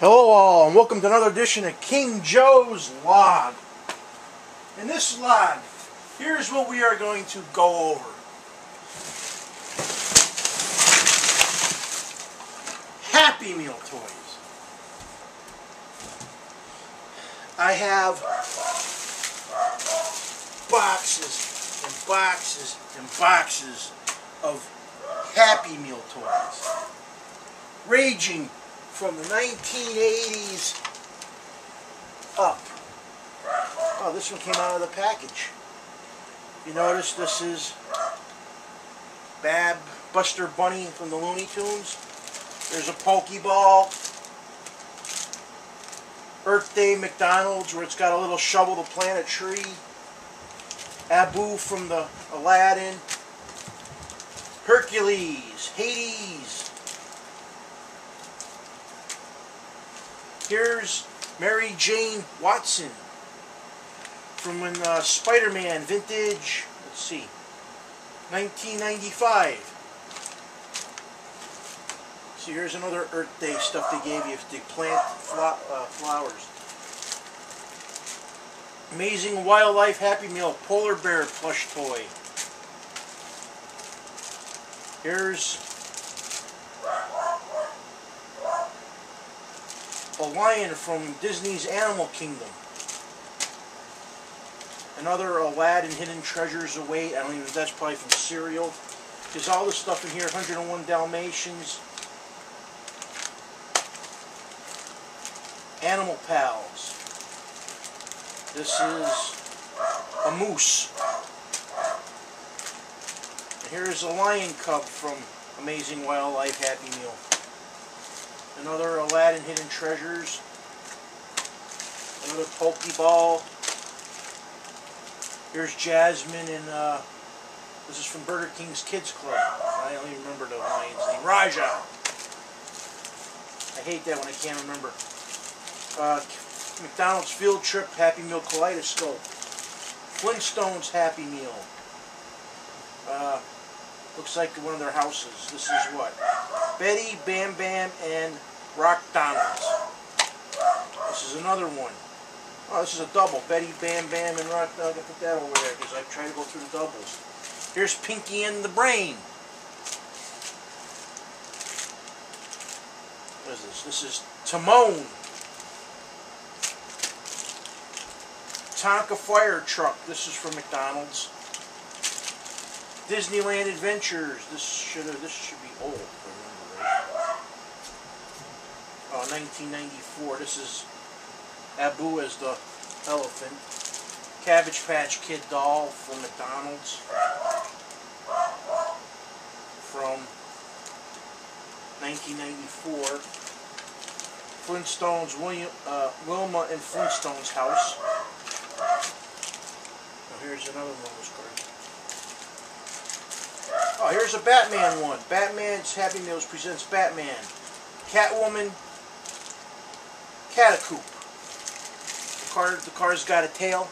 Hello all and welcome to another edition of King Joe's Log. In this log, here's what we are going to go over. Happy Meal toys. I have boxes and boxes and boxes of Happy Meal toys. Raging from the 1980s up. Oh, this one came out of the package. You notice this is Bab Buster Bunny from the Looney Tunes. There's a Pokeball. Earth Day McDonald's where it's got a little shovel to plant a tree. Abu from the Aladdin. Hercules, Hades. Here's Mary Jane Watson from when uh, Spider-Man Vintage, let's see, 1995. So here's another Earth Day stuff they gave you to plant uh, flowers. Amazing Wildlife Happy Meal Polar Bear plush toy. Here's a lion from Disney's Animal Kingdom. Another Aladdin Hidden Treasures Await. I don't even, that's probably from Cereal. There's all this stuff in here, 101 Dalmatians. Animal Pals. This is a moose. Here's a lion cub from Amazing Wildlife Happy Meal. Another Aladdin Hidden Treasures. Another Pokeball. Here's Jasmine and uh, this is from Burger King's Kids Club. I don't even remember the lion's name. Raja. I hate that when I can't remember. Uh, McDonald's Field Trip Happy Meal Kaleidoscope. Flintstones Happy Meal. Uh, Looks like one of their houses. This is what? Betty, Bam Bam, and Rock Donalds. This is another one. Oh, this is a double. Betty, Bam Bam, and Rock Donalds. I put that over there because I try to go through the doubles. Here's Pinky and the Brain. What is this? This is Timon. Tonka Fire Truck. This is from McDonald's. Disneyland Adventures. This should have, this should be old. Oh, 1994. This is Abu as the elephant. Cabbage Patch Kid doll from McDonald's. From 1994. Flintstones, William, uh, Wilma and Flintstone's house. Oh, here's another one of those cards. Here's a Batman one. Batman's Happy Meals presents Batman. Catwoman. Catacoop. The car, the car's got a tail.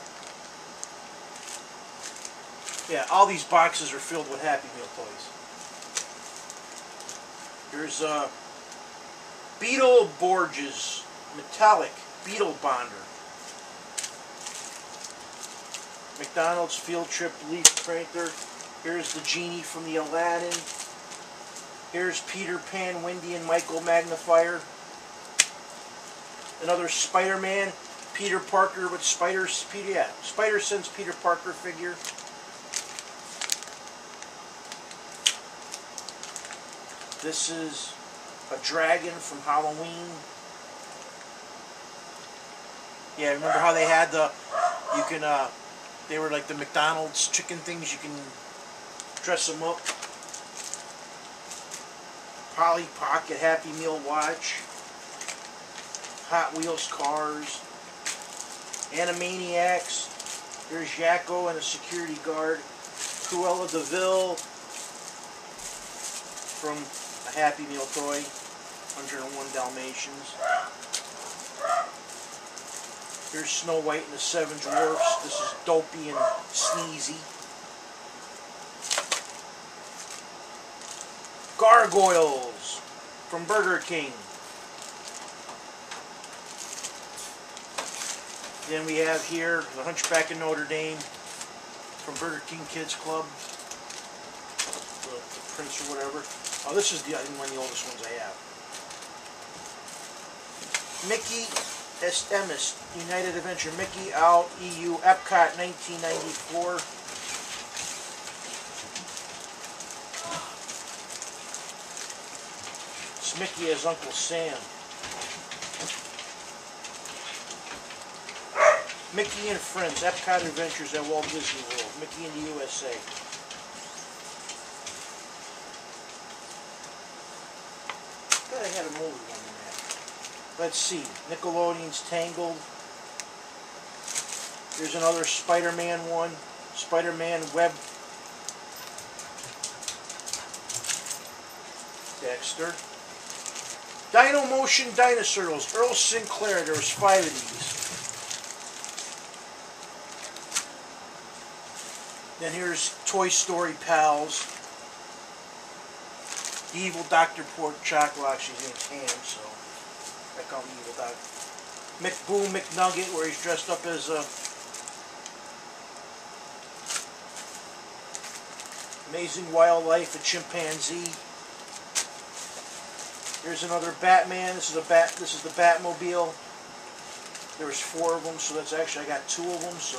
Yeah, all these boxes are filled with Happy Meal toys. Here's uh, Beetle Borges Metallic Beetle Bonder. McDonald's Field Trip Leaf Printer. Here's the genie from the Aladdin. Here's Peter Pan, Wendy, and Michael Magnifier. Another Spider-Man, Peter Parker with Spider, yeah, Spider Sense Peter Parker figure. This is a dragon from Halloween. Yeah, remember how they had the, you can, uh, they were like the McDonald's chicken things, you can dress them up. Polly Pocket Happy Meal watch. Hot Wheels cars. Animaniacs. There's Yakko and a security guard. Cruella de Vil from a Happy Meal toy. 101 Dalmatians. Here's Snow White and the Seven Dwarfs. This is Dopey and Sneezy. gargoyles from Burger King. Then we have here the Hunchback of Notre Dame from Burger King Kids Club. The, the or whatever. Oh, this is the, one of the oldest ones I have. Mickey Estemis, United Adventure Mickey out EU Epcot 1994. Mickey as Uncle Sam. Mickey and Friends, Epcot Adventures at Walt Disney World. Mickey in the USA. I had a movie one in. Let's see. Nickelodeon's Tangled. Here's another Spider-Man one. Spider-Man Web. Dexter. Dino Motion Dinosaurs. Earl Sinclair. There was five of these. Then here's Toy Story Pals. Evil Dr. Pork Chocolate, actually his Ham, so I call him Evil Doc. McBoo McNugget, where he's dressed up as a Amazing Wildlife, a chimpanzee. Here's another Batman. This is a bat. This is the Batmobile. There was four of them, so that's actually I got two of them. So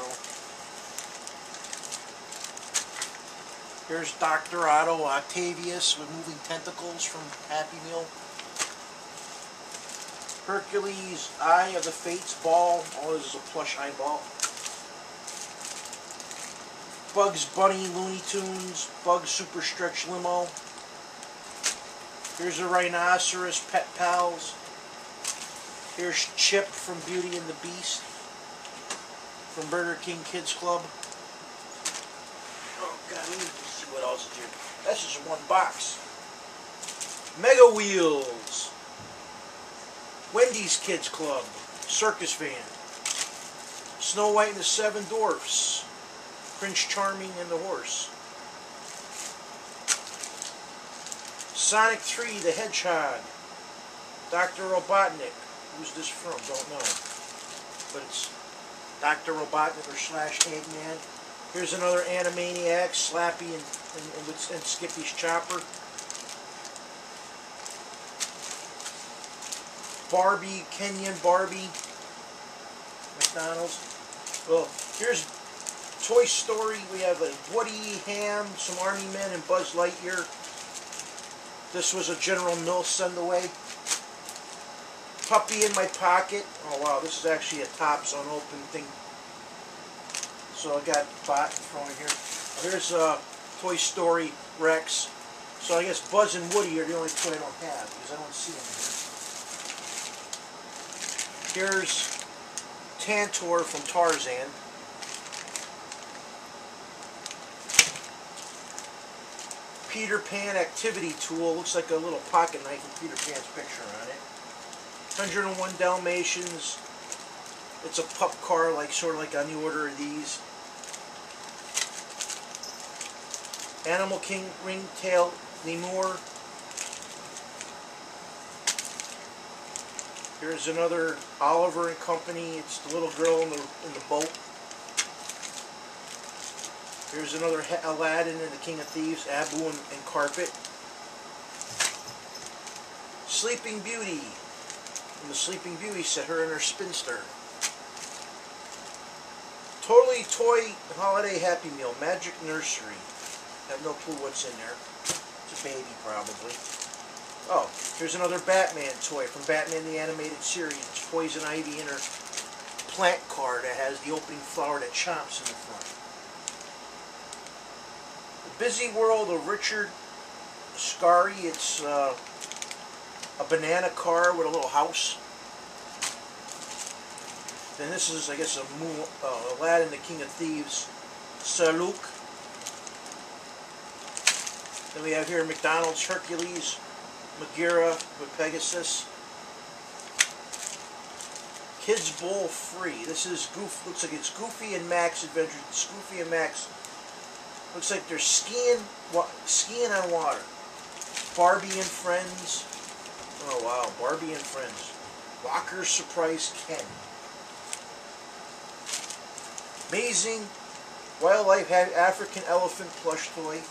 here's Doctor Otto Octavius with moving tentacles from Happy Meal. Hercules, Eye of the Fates ball. All this is a plush eyeball. Bugs Bunny, Looney Tunes, Bugs Super Stretch Limo. Here's a rhinoceros, Pet Pals. Here's Chip from Beauty and the Beast. From Burger King Kids Club. Oh god, let me see what else is here. That's just one box. Mega Wheels. Wendy's Kids Club. Circus Van. Snow White and the Seven Dwarfs. Prince Charming and the Horse. Sonic 3, the Hedgehog. Dr. Robotnik. Who's this from? Don't know. But it's Dr. Robotnik or slash Eggman. Here's another Animaniac, Slappy and, and, and, and Skippy's Chopper. Barbie, Kenyan Barbie. McDonald's. Well, here's Toy Story. We have a Woody, Ham, some Army Men, and Buzz Lightyear. This was a General Mills send away. Puppy in my pocket. Oh wow, this is actually a Tops unopened thing. So I got bought thrown here. Here's uh, Toy Story Rex. So I guess Buzz and Woody are the only toy I don't have because I don't see them here. Here's Tantor from Tarzan. Peter Pan activity tool. Looks like a little pocket knife with Peter Pan's picture on it. 101 Dalmatians. It's a pup car, like sort of like on the order of these. Animal King Ringtail Lemur. Here's another Oliver and Company. It's the little girl in the in the boat. Here's another Aladdin and the King of Thieves, Abu and, and Carpet. Sleeping Beauty. And the Sleeping Beauty set her and her spinster. Totally Toy Holiday Happy Meal, Magic Nursery. have no clue what's in there. It's a baby probably. Oh, here's another Batman toy from Batman the Animated Series. It's Poison Ivy in her plant car that has the opening flower that chomps in the front. Busy World of Richard Scarry. It's uh, a banana car with a little house. Then this is, I guess, a Mo uh, Aladdin, the King of Thieves, Saluk. Then we have here McDonald's Hercules, Bagheera with Pegasus. Kids Bowl free. This is Goof. Looks like it's Goofy and Max Adventures. It's Goofy and Max. Looks like they're skiing, skiing on water. Barbie and Friends. Oh wow, Barbie and Friends. Walker's Surprise Ken. Amazing Wildlife African Elephant plush toy.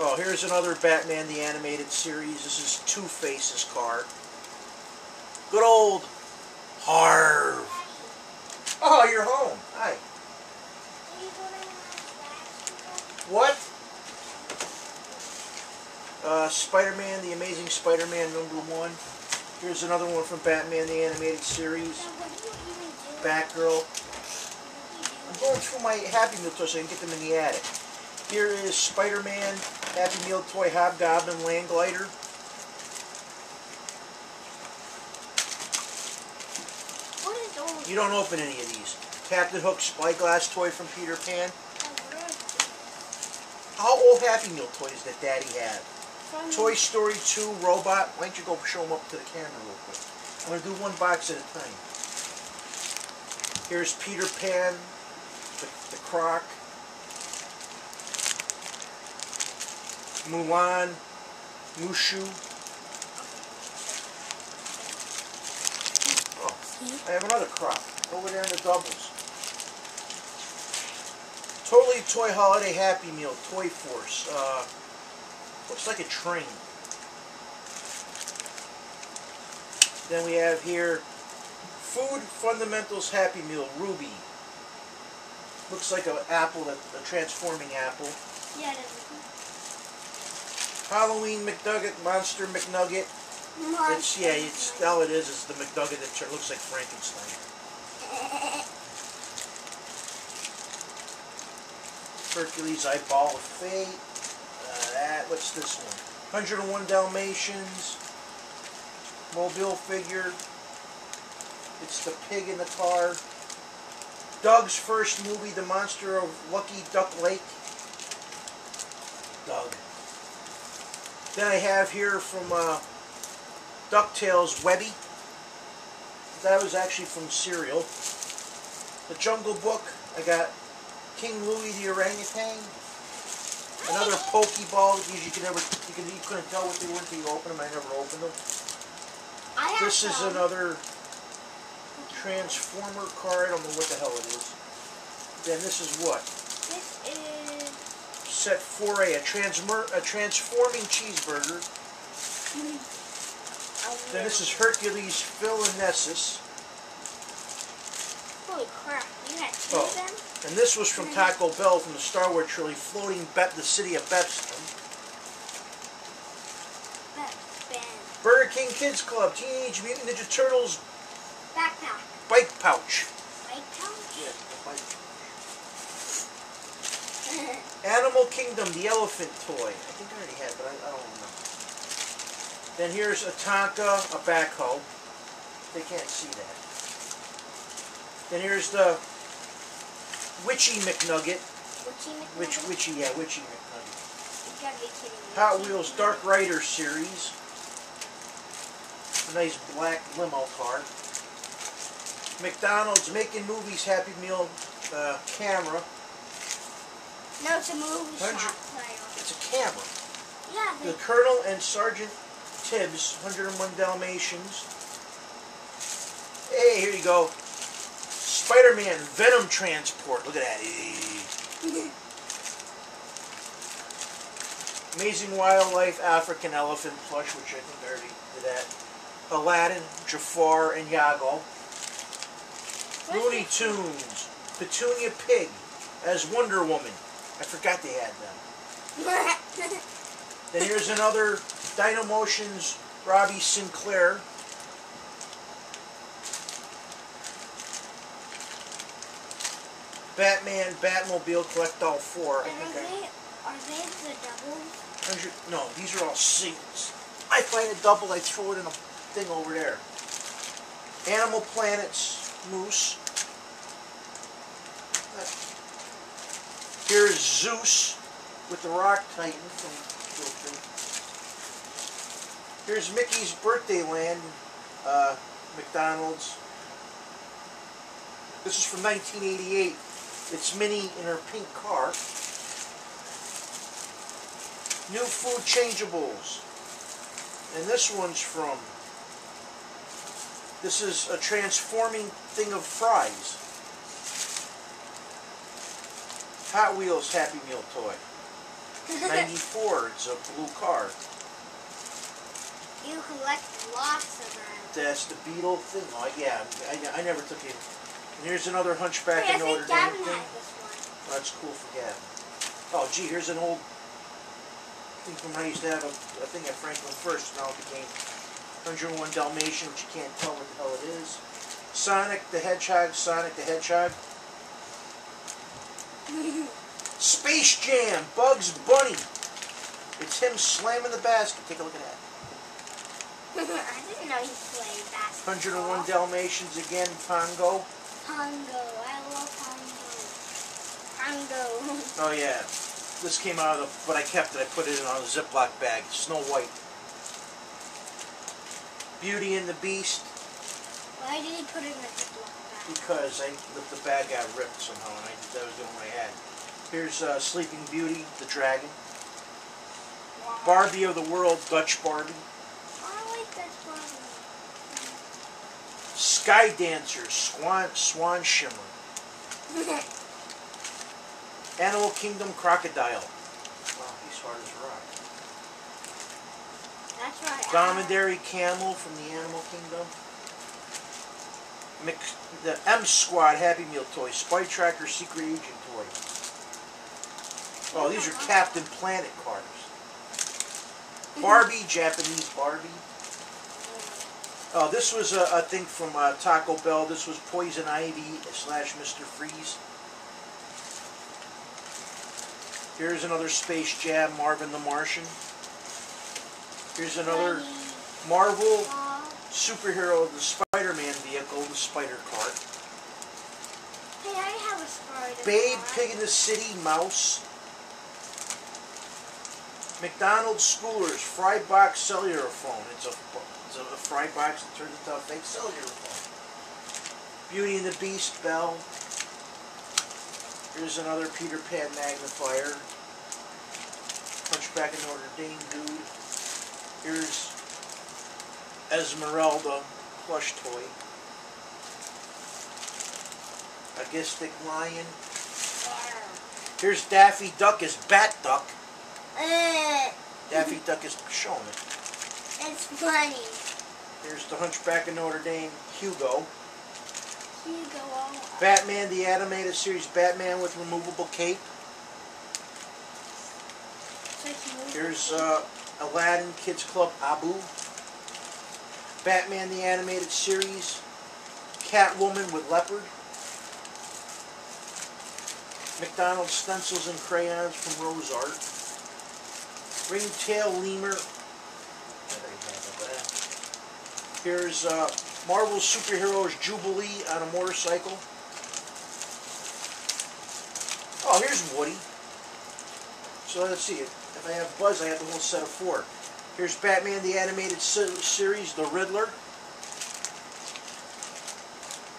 Oh, here's another Batman the Animated Series. This is Two-Face's car. Good old Harv. Oh, you're home. What? Uh, Spider-Man, The Amazing Spider-Man number one. Here's another one from Batman the Animated Series. Batgirl. I'm going through my Happy Meal toys so I can get them in the attic. Here is Spider-Man Happy Meal toy Hobgoblin Land Glider. You don't open any of these. Captain Hook Spyglass toy from Peter Pan. How old Happy Meal toys that Daddy had? Toy Story 2 Robot. Why don't you go show them up to the camera real quick? I'm going to do one box at a time. Here's Peter Pan, the, the Croc. Mulan, Mushu. Oh, I have another Croc over there in the doubles. Totally Toy Holiday Happy Meal, Toy Force. Uh, looks like a train. Then we have here Food Fundamentals Happy Meal, Ruby. Looks like an apple, a, a transforming apple. Yeah, it is. Halloween McNugget, Monster McNugget. Monster It's yeah, it's all it is is the McNugget that looks like Frankenstein. Hercules Eyeball of Fate. Uh, that what's this one? 101 Dalmatians. Mobile figure. It's the pig in the car. Doug's first movie, The Monster of Lucky Duck Lake. Doug. Then I have here from uh, DuckTales Webby. That was actually from Cereal. The Jungle Book. I got King Louie the orangutan. Another Pokeball you could never you, could, you couldn't tell what they were until you opened them. I never opened them. I This is some. another Transformer car. I don't know what the hell it is. Then this is what? This is. Set 4A, a, transmer, a transforming cheeseburger. Hmm. Then this is Hercules Phil and Nessus. Holy crap! You had two Oh. of them. And this was from Taco Bell from the Star Wars trilogy, floating Bet the city of. That's Burger King Kids Club, Teenage Mutant Ninja Turtles Backpack. bike pouch. Right, Tom? Animal Kingdom, the elephant toy. I think I already had, but I, I don't know. Then here's a Tonka, a backhoe. They can't see that. Then here's the Witchy McNugget. Witchy McNugget? Witch, Witchy, yeah, Witchy McNugget. You gotta be kidding me. Hot Wheels Dark Rider series. A nice black limo car. McDonald's Making Movies Happy Meal uh, camera. No, it's a movie shot player. It's a camera. Yeah, The Colonel and Sergeant Tibbs, 101 Dalmatians. Hey, here you go. Spider-Man Venom Transport. Look at that. Amazing Wildlife African Elephant plush, which I think I already did that. Aladdin, Jafar, and Iago. Looney Tunes, Petunia Pig as Wonder Woman. I forgot they had them. Then here's another Dynamotions Robbie Sinclair. Batman Batmobile Collect All Four. I and are think I, they, are they the doubles? hundred, no, these are all singles. I find a double, I throw it in a thing over there. Animal Planet's Moose. Here's Zeus with the Rock Titan from. Here's Mickey's Birthday Land, uh, McDonald's. This is from 1988. It's Minnie in her pink car. New Food Changeables. And this one's from. This is a transforming thing of fries. Hot Wheels Happy Meal toy. 94, it's a blue car. you collect lots of them. That's the Beetle thing. Oh, yeah, I, I never took it. And here's another Hunchback Wait, in Notre Dame thing. had this one. Oh, that's cool for Gavin. Oh, gee, here's an old thing from when I used to have a, a thing at Franklin First. Now it became 101 Dalmatian, which you can't tell what the hell it is. Sonic the Hedgehog, Sonic the Hedgehog. Space Jam, Bugs Bunny. It's him slamming the basket. Take a look at that. I didn't know he played basketball. 101 Dalmatians again, Pongo. Pongo. I love. Pongo. Oh yeah, this came out of the, but I kept it. I put it in on a Ziploc bag. Snow White. Beauty and the Beast Why did he put it in a Ziploc bag? because I the, the bag got ripped somehow and I that was the only one I had. Here's uh, Sleeping Beauty, the dragon. Wow. Barbie of the World, Dutch Barbie. I like this Barbie. Sky Dancer, Swan Swan Shimmer. Animal Kingdom Crocodile. Wow, he's hard as a rock. That's right. Uh-huh. Dromedary Camel from the Animal Kingdom. Mix, the M Squad Happy Meal toy. Spy Tracker Secret Agent toy. Oh, these are uh-huh. Captain Planet cards. Barbie, Japanese Barbie. Oh, this was a, a thing from uh, Taco Bell. This was Poison Ivy slash Mr. Freeze. Here's another Space Jam Marvin the Martian. Here's another Marvel superhero, the Spider-Man vehicle, the Spider Cart. Hey, I have a spider. Babe. Pig in the City Mouse. McDonald's Schoolers Fry Box Cellular Phone. It's a, it's a fry box that turns into a fake cellular phone. Beauty and the Beast Bell. Here's another Peter Pan magnifier. Hunchback of Notre Dame dude. Here's Esmeralda plush toy. A Asiatic Lion. Here's Daffy Duck as Bat Duck. Uh, Daffy Duck is showing it. It's funny. Here's the Hunchback of Notre Dame, Hugo. Here you go. all- Batman, the animated series, Batman with removable cape. Here's uh, Aladdin Kids Club, Abu. Batman, the animated series, Catwoman with leopard. McDonald's stencils and crayons from Rose Art. Ringtail Lemur. I already have that. Here's uh, Marvel Superheroes Jubilee on a motorcycle. Oh, here's Woody. So let's see. If I have Buzz, I have the whole set of four. Here's Batman the Animated Series, The Riddler.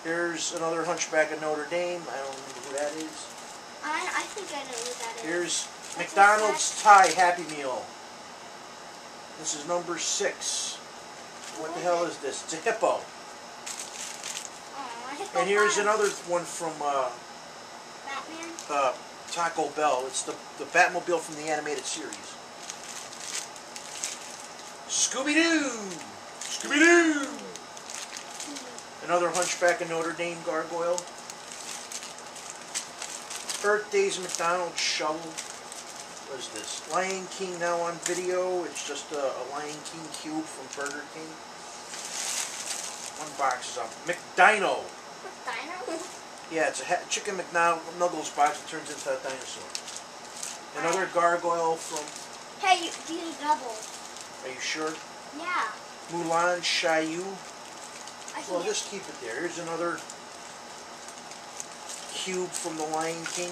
Here's another Hunchback of Notre Dame. I don't remember who that is. I, I think I know who that is. Here's McDonald's Ty Happy Meal. This is number six. What the hell is this? It's a hippo. And here's another one from uh, Batman. uh, Taco Bell. It's the, the Batmobile from the animated series. Scooby-Doo! Scooby-Doo! Another Hunchback of Notre Dame gargoyle. Earth Days McDonald's shovel. What is this? Lion King now on video. It's just a, a Lion King cube from Burger King. One box is up. McDino. McDino? Yeah, it's a chicken McNuggles box that turns into a dinosaur. Another gargoyle from, Hey, you, these double. are you sure? Yeah. Mulan Shan Yu. Well, just keep it there. Here's another cube from the Lion King.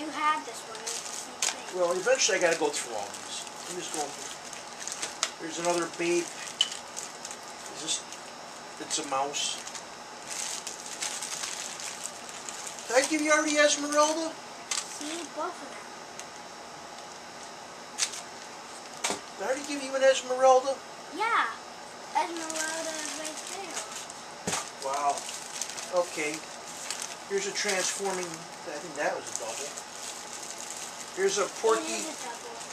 You had this one. It's the same thing. Well, eventually I gotta go through all these. I'm just going through. Here's another babe. Is this, it's a mouse. Did I give you already Esmeralda? See, both of them. Did I already give you an Esmeralda? Yeah. Esmeralda is right there. Wow. Okay. Here's a transforming. I think that was a double. Here's a Porky a.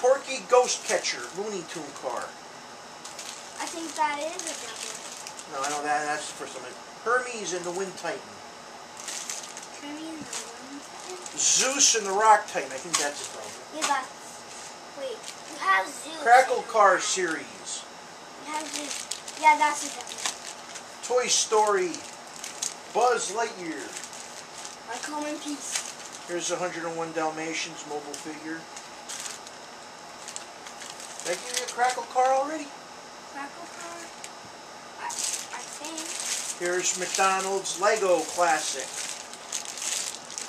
Porky Ghost Catcher Looney Tune car. I think that is a double. No, I know that. That's the first time. Hermes and the Wind Titan. Kirby and the one. Zeus and the Rock Titan. I think that's a double. Yeah, that's. Wait, you have Zeus. Crackle Car series. You have Zeus. Yeah, that's a double. Toy Story. Buzz Lightyear. I come in peace. Here's 101 Dalmatians mobile figure. Did I give you a Crackle Car already? Crackle car. I, I think. Here's McDonald's Lego Classic.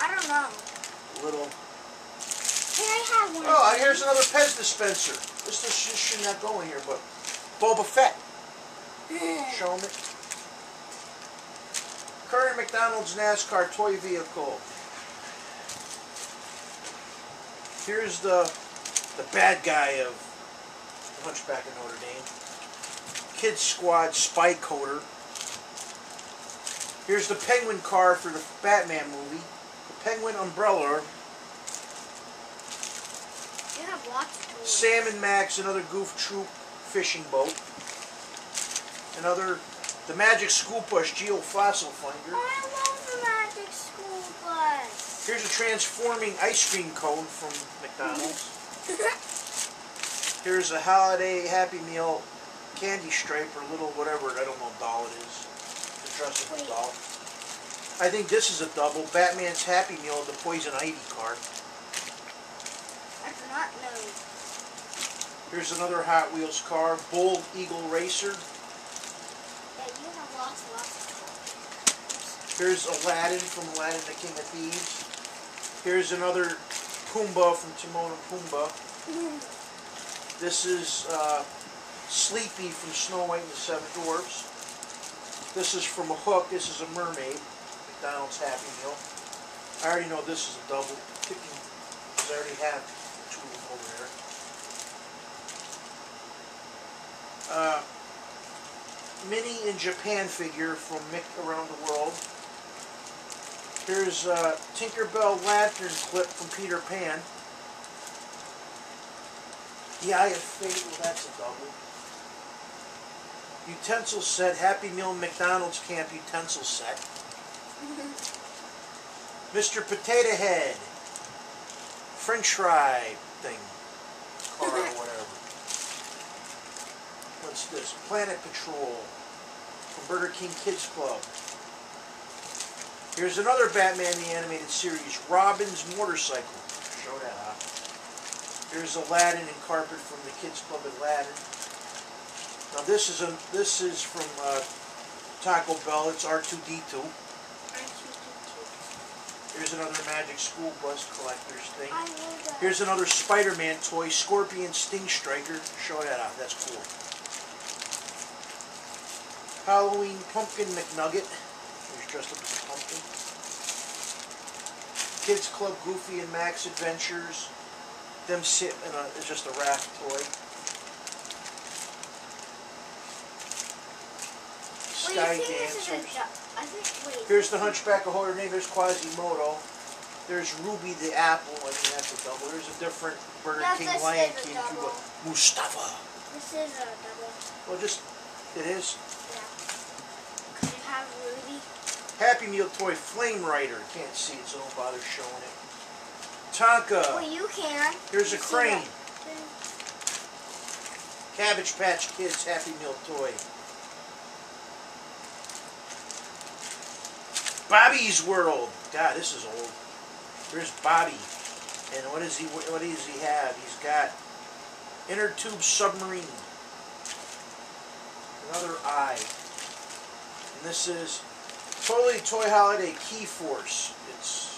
I don't know. Little. Can I have one? Oh, uh, here's another Pez dispenser. This, this sh- should not go in here, but Boba Fett. Show me. Current McDonald's NASCAR toy vehicle. Here's the the bad guy of Hunchback of Notre Dame. Kids Squad Spy Coder. Here's the Penguin car for the Batman movie. The Penguin umbrella. You have lots of toys. Sam and Max, another Goof Troop fishing boat. Another, the Magic School Bus Geo Fossil Finder. I love the Magic School Bus. Here's a transforming ice cream cone from McDonald's. Here's a holiday Happy Meal candy stripe or little whatever, I don't know doll it is. Wait. I think this is a double. Batman's Happy Meal, the Poison Ivy card. I do not know. Here's another Hot Wheels car, Bold Eagle Racer. Yeah, you have lots and lots of. Here's Aladdin from Aladdin the King of Thieves. Here's another Pumbaa from Timon and Pumbaa. This is uh, Sleepy from Snow White and the Seven Dwarfs. This is from a hook. This is a mermaid. McDonald's Happy Meal. I already know this is a double. Because I already have two over there. Uh, mini in Japan figure from Mick Around the World. Here's a Tinkerbell lantern clip from Peter Pan. The Eye of Fate, well that's a double. Utensil set, Happy Meal McDonald's Camp utensil set. Mm-hmm. Mr. Potato Head. French fry thing. Car or whatever. What's this? Planet Patrol. From Burger King Kids Club. Here's another Batman the Animated Series, Robin's Motorcycle. Show that off. Here's Aladdin and carpet from the Kids Club Aladdin. Now this is a this is from uh, Taco Bell. It's R2D2. Here's another Magic School Bus collector's thing. I know that. Here's another Spider-Man toy, Scorpion Sting Striker. Show that off. That's cool. Halloween Pumpkin McNugget. He's dressed up as a pumpkin. Kids Club Goofy and Max Adventures. Them sit in a, it's just a raft toy. Sky you think this is a Dancers. du- I think, wait. Here's the Hunchback of Notre Dame. There's Quasimodo. There's Ruby the Apple. I mean, that's a double. There's a different Burger Yeah, King this Lion is a King too. double. but Mufasa. This is a double. Well, just it is. Yeah. Could you have Ruby? Happy Meal toy Flame Rider. Can't see it, so don't bother showing it. Tonka. well, you can. Here's a You see crane. Cabbage Patch Kids Happy Meal toy. Bobby's World. God, this is old. Here's Bobby. And what is he? What does he have? He's got inner tube submarine. Another eye. And this is totally Toy Holiday Key Force. It's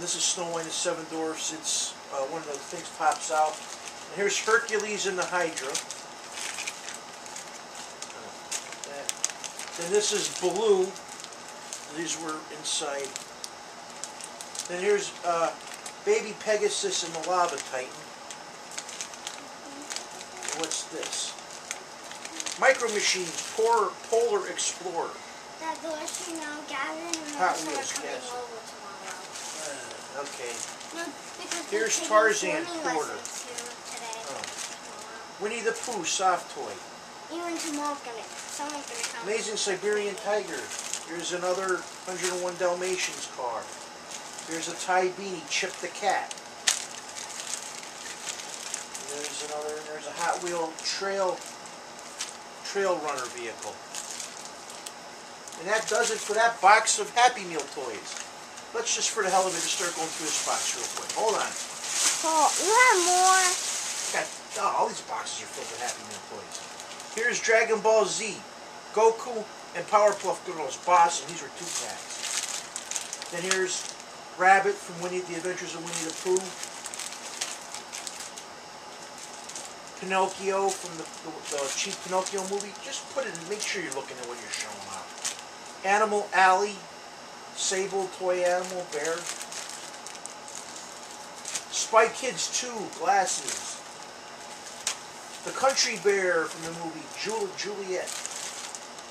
this is Snow White and the Seven Dwarfs. It's uh, one of the things pops out. And here's Hercules and the Hydra. That. Then this is blue. These were inside. Then here's uh, Baby Pegasus and the Lava Titan. What's this? Micro Machines Polar, Polar Explorer. That goes, you know, Gavin and Hot Wheels, are coming yes. over tomorrow. Uh, okay. No, Here's Tarzan Porter. Oh. Winnie the Pooh soft toy. Even tomorrow, gonna someone's gonna come. Amazing Siberian Tiger. Here's another 101 Dalmatians car. Here's a Ty Beanie, Chip the Cat. There's another, there's a Hot Wheel trail, trail runner vehicle. And that does it for that box of Happy Meal toys. Let's just for the hell of it, just start going through this box real quick. Hold on. Oh, you have more. Got, oh, all these boxes are filled with Happy Meal toys. Here's Dragon Ball Z, Goku and Powerpuff Girls, Boss, and these are two packs. Then here's Rabbit from Winnie, The Adventures of Winnie the Pooh. Pinocchio from the, the, the cheap Pinocchio movie. Just put it, and make sure you're looking at what you're showing off. Animal Alley, Sable toy animal, bear. Spy Kids 2, glasses. The Country Bear from the movie Jul Juliet.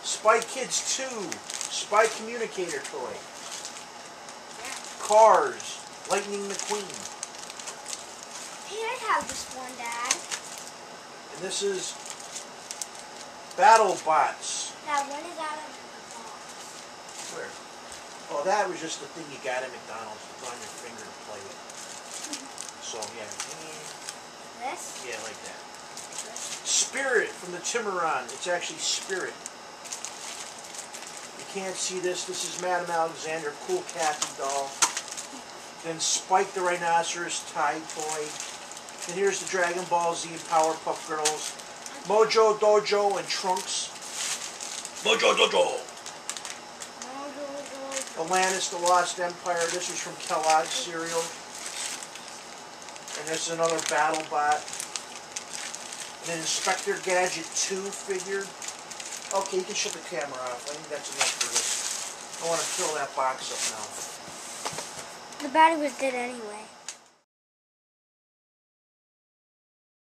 Spy Kids 2, Spy Communicator toy. Cars, Lightning McQueen. Hey, I have this one, Dad. And this is Battle Bots. That one is out of the box. Where? Oh, that was just the thing you got at McDonald's to put on your finger to play with. So, yeah. This. Yeah, like that. Spirit from the Tiburon. It's actually Spirit. You can't see this. This is Madame Alexander, cool Kathy doll. Then Spike the Rhinoceros Ty toy. Then here's the Dragon Ball Z and Powerpuff Girls. Mojo Jojo and Trunks. Mojo Jojo. Atlantis, the Lost Empire. This was from Kellogg's cereal. And this is another battle bot. Then Inspector Gadget 2 figure. Okay, you can shut the camera off. I think that's enough for this. I want to fill that box up now. The battery was dead anyway.